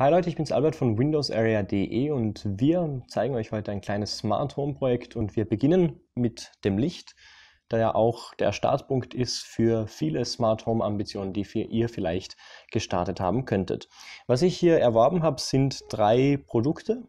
Hi Leute, ich bin's Albert von windowsarea.de und wir zeigen euch heute ein kleines Smart Home Projekt und wir beginnen mit dem Licht, da ja auch der Startpunkt ist für viele Smart Home Ambitionen, die ihr vielleicht gestartet haben könntet. Was ich hier erworben habe, sind drei Produkte,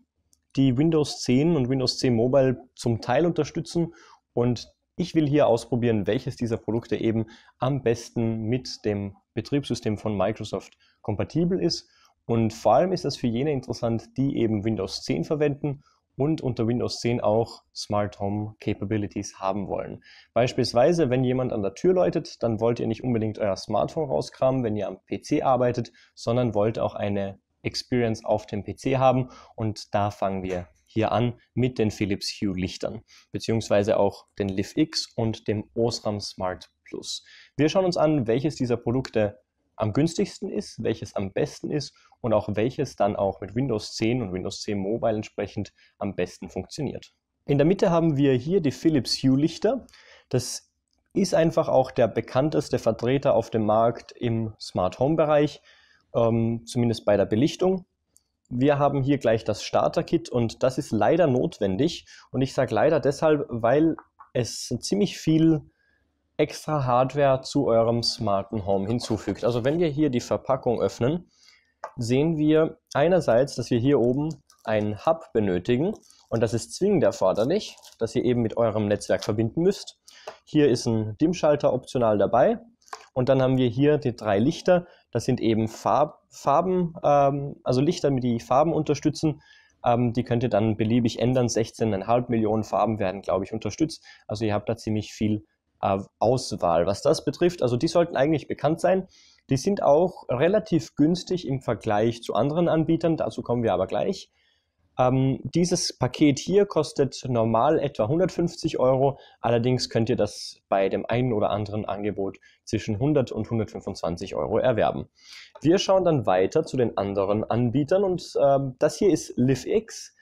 die Windows 10 und Windows 10 Mobile zum Teil unterstützen und ich will hier ausprobieren, welches dieser Produkte eben am besten mit dem Betriebssystem von Microsoft kompatibel ist und vor allem ist das für jene interessant, die eben Windows 10 verwenden und unter Windows 10 auch Smart Home Capabilities haben wollen. Beispielsweise, wenn jemand an der Tür läutet, dann wollt ihr nicht unbedingt euer Smartphone rauskramen, wenn ihr am PC arbeitet, sondern wollt auch eine Experience auf dem PC haben und da fangen wir hier an mit den Philips Hue Lichtern, beziehungsweise auch den Liv X und dem Osram Smart Plus. Wir schauen uns an, welches dieser Produkte am günstigsten ist, welches am besten ist und auch welches dann auch mit Windows 10 und Windows 10 Mobile entsprechend am besten funktioniert. In der Mitte haben wir hier die Philips Hue Lichter. Das ist einfach auch der bekannteste Vertreter auf dem Markt im Smart Home Bereich, ähm, zumindest bei der Belichtung. Wir haben hier gleich das Starter-Kit und das ist leider notwendig. Und ich sage leider deshalb, weil es ziemlich viel extra Hardware zu eurem smarten Home hinzufügt. Also wenn wir hier die Verpackung öffnen, sehen wir einerseits, dass wir hier oben einen Hub benötigen und das ist zwingend erforderlich, dass ihr eben mit eurem Netzwerk verbinden müsst. Hier ist ein Dimmschalter optional dabei und dann haben wir hier die drei Lichter. Das sind eben Farb, Farben, ähm, also Lichter, die Farben unterstützen. Ähm, die könnt ihr dann beliebig ändern. 16,5 Millionen Farben werden, glaube ich, unterstützt. Also ihr habt da ziemlich viel Auswahl. Was das betrifft, also die sollten eigentlich bekannt sein. Die sind auch relativ günstig im Vergleich zu anderen Anbietern, dazu kommen wir aber gleich. Ähm, dieses Paket hier kostet normal etwa 150 Euro, allerdings könnt ihr das bei dem einen oder anderen Angebot zwischen 100 und 125 Euro erwerben. Wir schauen dann weiter zu den anderen Anbietern und äh, das hier ist LiveX.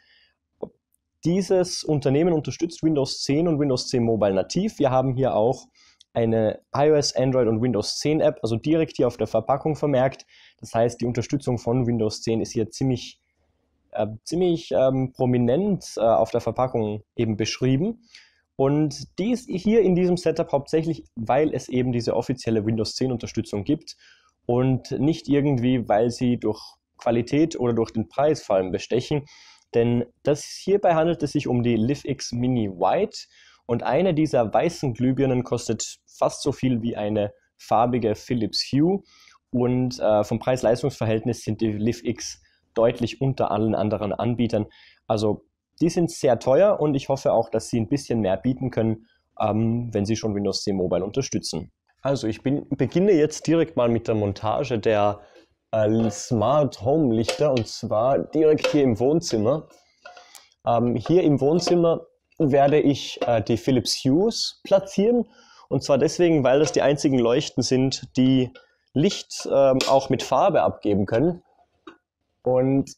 Dieses Unternehmen unterstützt Windows 10 und Windows 10 Mobile nativ. Wir haben hier auch eine iOS, Android und Windows 10 App, also direkt hier auf der Verpackung vermerkt. Das heißt, die Unterstützung von Windows 10 ist hier ziemlich, äh, ziemlich ähm, prominent äh, auf der Verpackung eben beschrieben. Und die ist hier in diesem Setup hauptsächlich, weil es eben diese offizielle Windows 10 Unterstützung gibt und nicht irgendwie, weil sie durch Qualität oder durch den Preis vor allem bestechen. Denn das hierbei handelt es sich um die LiveX Mini White und eine dieser weißen Glühbirnen kostet fast so viel wie eine farbige Philips Hue und äh, vom Preis-Leistungs-Verhältnis sind die LiveX deutlich unter allen anderen Anbietern. Also die sind sehr teuer und ich hoffe auch, dass sie ein bisschen mehr bieten können, ähm, wenn sie schon Windows 10 Mobile unterstützen. Also ich bin, beginne jetzt direkt mal mit der Montage der äh, Smart Home Lichter und zwar direkt hier im Wohnzimmer. Ähm, hier im Wohnzimmer werde ich äh, die Philips Hues platzieren und zwar deswegen, weil das die einzigen Leuchten sind, die Licht ähm, auch mit Farbe abgeben können. Und,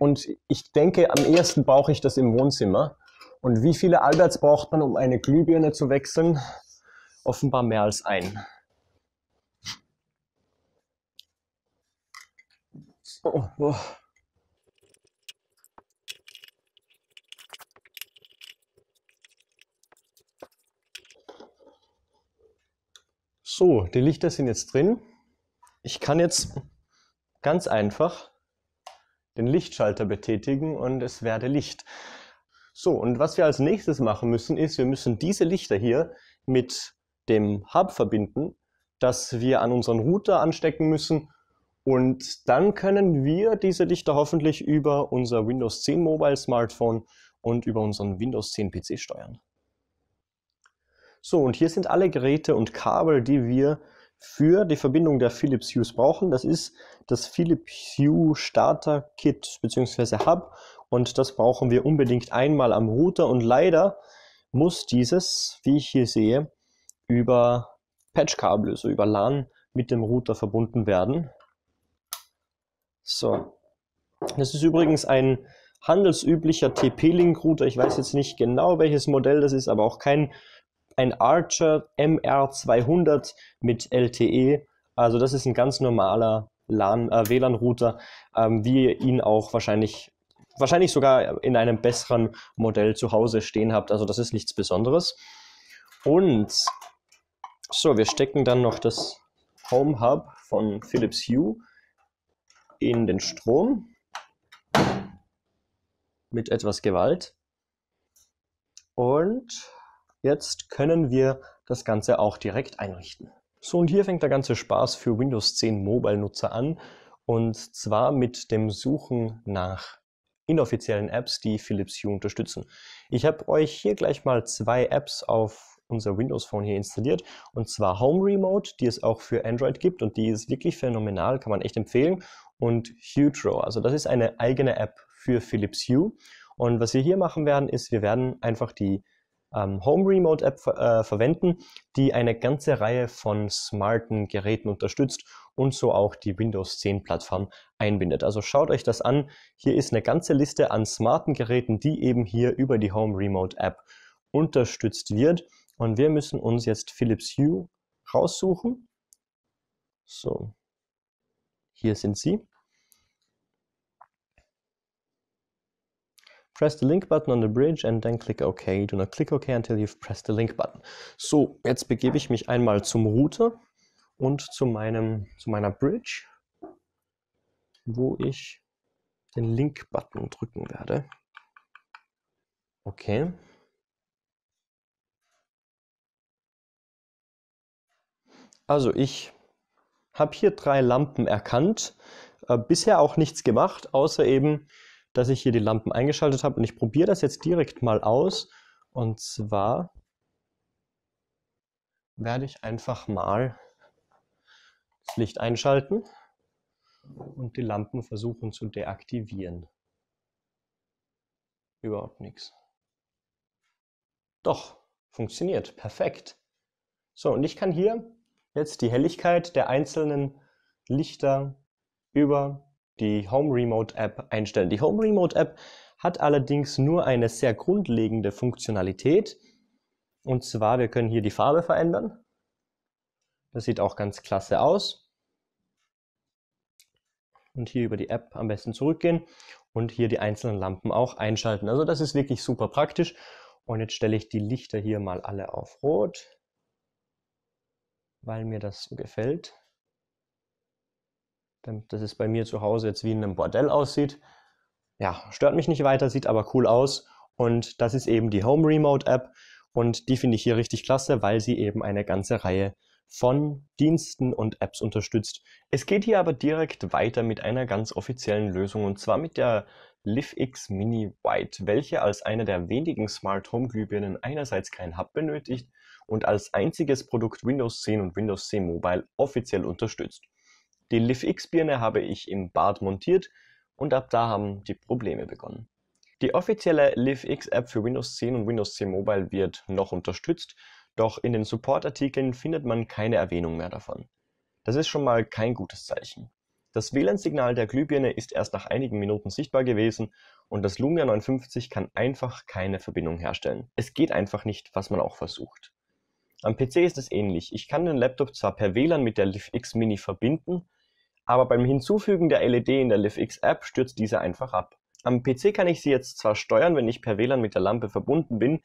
und ich denke, am ehesten brauche ich das im Wohnzimmer. Und wie viele Alberts braucht man, um eine Glühbirne zu wechseln? Offenbar mehr als ein. Oh, oh. So, die Lichter sind jetzt drin. Ich kann jetzt ganz einfach den Lichtschalter betätigen und es werde Licht. So, und was wir als nächstes machen müssen, ist, wir müssen diese Lichter hier mit dem Hub verbinden, das wir an unseren Router anstecken müssen und dann können wir diese Lichter hoffentlich über unser Windows 10 Mobile Smartphone und über unseren Windows 10 PC steuern. So, und hier sind alle Geräte und Kabel, die wir für die Verbindung der Philips Hues brauchen. Das ist das Philips Hue Starter Kit bzw. Hub und das brauchen wir unbedingt einmal am Router und leider muss dieses, wie ich hier sehe, über Patchkabel, also über LAN mit dem Router verbunden werden. So. Das ist übrigens ein handelsüblicher TP-Link-Router. Ich weiß jetzt nicht genau, welches Modell das ist, aber auch kein ein Archer MR200 mit LTE. Also das ist ein ganz normaler äh, WLAN-Router, ähm, wie ihr ihn auch wahrscheinlich, wahrscheinlich sogar in einem besseren Modell zu Hause stehen habt. Also das ist nichts Besonderes. Und so, wir stecken dann noch das Home Hub von Philips Hue in den Strom mit etwas Gewalt. Und jetzt können wir das Ganze auch direkt einrichten. So, und hier fängt der ganze Spaß für Windows 10 Mobile-Nutzer an. Und zwar mit dem Suchen nach inoffiziellen Apps, die Philips Hue unterstützen. Ich habe euch hier gleich mal zwei Apps auf unser Windows Phone hier installiert. Und zwar Home Remote, die es auch für Android gibt und die ist wirklich phänomenal, kann man echt empfehlen. Und Hutro, also das ist eine eigene App für Philips Hue. Und was wir hier machen werden, ist, wir werden einfach die ähm, Home Remote App äh, verwenden, die eine ganze Reihe von smarten Geräten unterstützt und so auch die Windows 10 Plattform einbindet. Also schaut euch das an. Hier ist eine ganze Liste an smarten Geräten, die eben hier über die Home Remote App unterstützt wird. Und wir müssen uns jetzt Philips Hue raussuchen. So, hier sind sie. Press the link button on the bridge and then click OK. Do not click OK until you've pressed the link button. So, jetzt begebe ich mich einmal zum Router und zu, meinem, zu meiner Bridge, wo ich den Link-Button drücken werde. Okay. Also ich habe hier drei Lampen erkannt, äh, bisher auch nichts gemacht, außer eben dass ich hier die Lampen eingeschaltet habe und ich probiere das jetzt direkt mal aus. Und zwar werde ich einfach mal das Licht einschalten und die Lampen versuchen zu deaktivieren. Überhaupt nichts. Doch, funktioniert. Perfekt. So, und ich kann hier jetzt die Helligkeit der einzelnen Lichter über die Home Remote App einstellen. Die Home Remote App hat allerdings nur eine sehr grundlegende Funktionalität. Und zwar, wir können hier die Farbe verändern. Das sieht auch ganz klasse aus. Und hier über die App am besten zurückgehen und hier die einzelnen Lampen auch einschalten. Also das ist wirklich super praktisch. Und jetzt stelle ich die Lichter hier mal alle auf Rot, weil mir das so gefällt dass es bei mir zu Hause jetzt wie in einem Bordell aussieht. Ja, stört mich nicht weiter, sieht aber cool aus. Und das ist eben die Home Remote App. Und die finde ich hier richtig klasse, weil sie eben eine ganze Reihe von Diensten und Apps unterstützt. Es geht hier aber direkt weiter mit einer ganz offiziellen Lösung und zwar mit der LiveX Mini White, welche als eine der wenigen Smart Home Glühbirnen einerseits kein Hub benötigt und als einziges Produkt Windows 10 und Windows 10 Mobile offiziell unterstützt. Die LiveX-Birne habe ich im Bad montiert und ab da haben die Probleme begonnen. Die offizielle LiveX-App für Windows 10 und Windows 10 Mobile wird noch unterstützt, doch in den Support-Artikeln findet man keine Erwähnung mehr davon. Das ist schon mal kein gutes Zeichen. Das WLAN-Signal der Glühbirne ist erst nach einigen Minuten sichtbar gewesen und das Lumia 59 kann einfach keine Verbindung herstellen. Es geht einfach nicht, was man auch versucht. Am PC ist es ähnlich. Ich kann den Laptop zwar per WLAN mit der LiveX Mini verbinden, aber beim Hinzufügen der LED in der LiveX-App stürzt diese einfach ab. Am PC kann ich sie jetzt zwar steuern, wenn ich per WLAN mit der Lampe verbunden bin,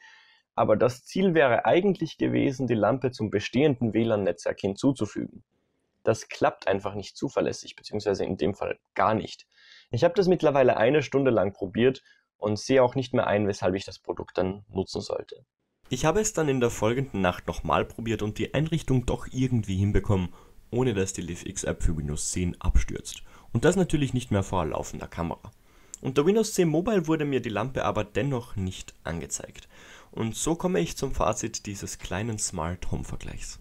aber das Ziel wäre eigentlich gewesen, die Lampe zum bestehenden WLAN-Netzwerk hinzuzufügen. Das klappt einfach nicht zuverlässig, beziehungsweise in dem Fall gar nicht. Ich habe das mittlerweile eine Stunde lang probiert und sehe auch nicht mehr ein, weshalb ich das Produkt dann nutzen sollte. Ich habe es dann in der folgenden Nacht nochmal probiert und die Einrichtung doch irgendwie hinbekommen ohne dass die LiveX-App für Windows 10 abstürzt. Und das natürlich nicht mehr vor laufender Kamera. Unter Windows 10 Mobile wurde mir die Lampe aber dennoch nicht angezeigt. Und so komme ich zum Fazit dieses kleinen Smart Home Vergleichs.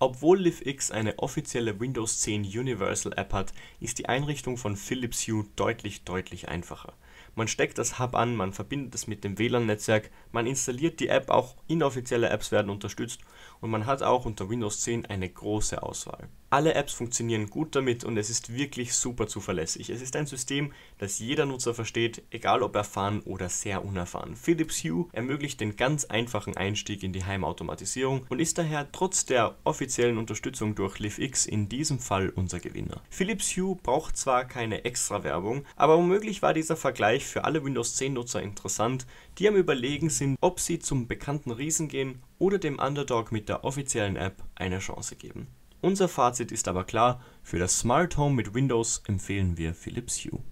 Obwohl LiveX eine offizielle Windows 10 Universal App hat, ist die Einrichtung von Philips Hue deutlich, deutlich einfacher. Man steckt das Hub an, man verbindet es mit dem WLAN-Netzwerk, man installiert die App, auch inoffizielle Apps werden unterstützt und man hat auch unter Windows 10 eine große Auswahl. Alle Apps funktionieren gut damit und es ist wirklich super zuverlässig. Es ist ein System, das jeder Nutzer versteht, egal ob erfahren oder sehr unerfahren. Philips Hue ermöglicht den ganz einfachen Einstieg in die Heimautomatisierung und ist daher trotz der offiziellen Unterstützung durch LiveX in diesem Fall unser Gewinner. Philips Hue braucht zwar keine extra Werbung, aber womöglich war dieser Vergleich für alle Windows 10 Nutzer interessant, die am überlegen sind, ob sie zum bekannten Riesen gehen oder dem Underdog mit der offiziellen App eine Chance geben. Unser Fazit ist aber klar, für das Smart Home mit Windows empfehlen wir Philips Hue.